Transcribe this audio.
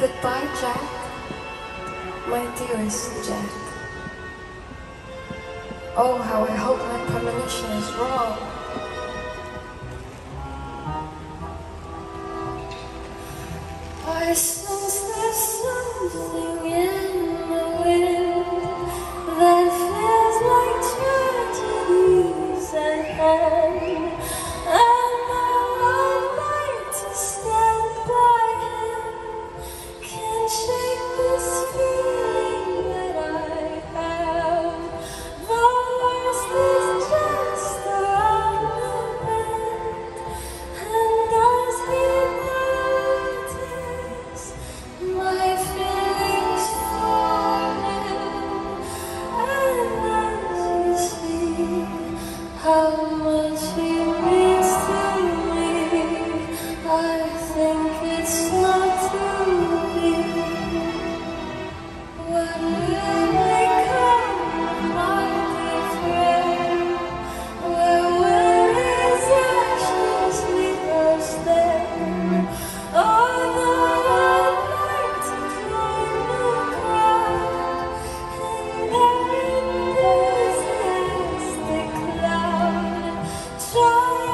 Goodbye, Jack. My dearest Jack. Oh, how I hope my premonition is wrong. I sense there's something stars.